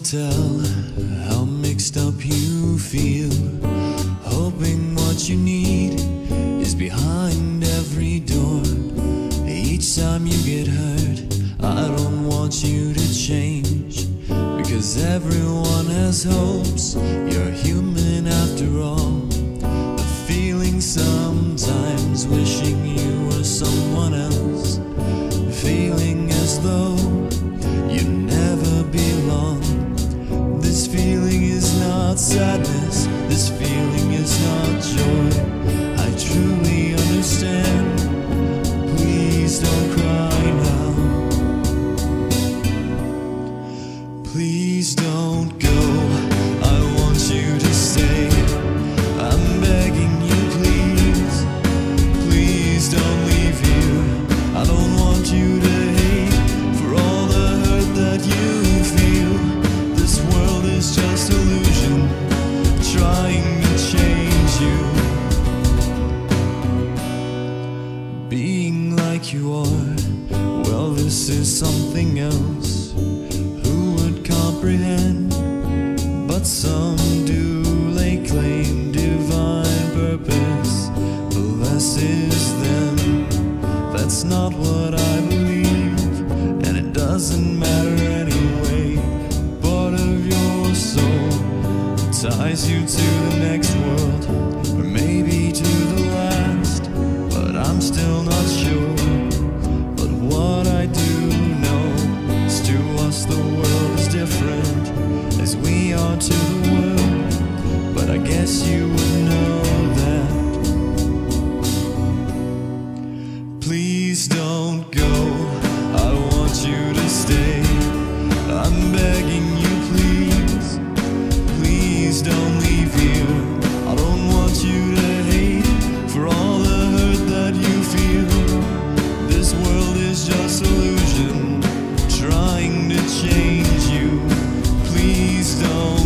to tell how mixed up you feel. Hoping what you need is behind every door. Each time you get hurt, I don't want you to change. Because everyone has hopes, you're human after all. The feeling's so you are. Well, this is something else. Who would comprehend? But some do claim divine purpose. Blesses them. That's not what I believe, and it doesn't. ties you to the next world, or maybe don't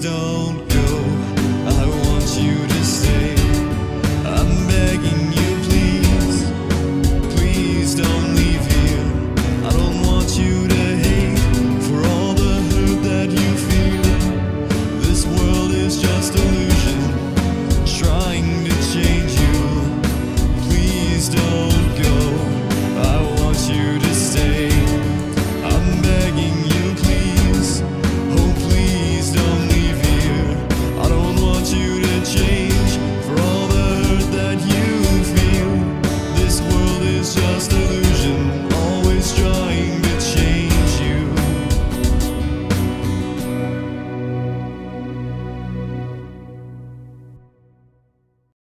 don't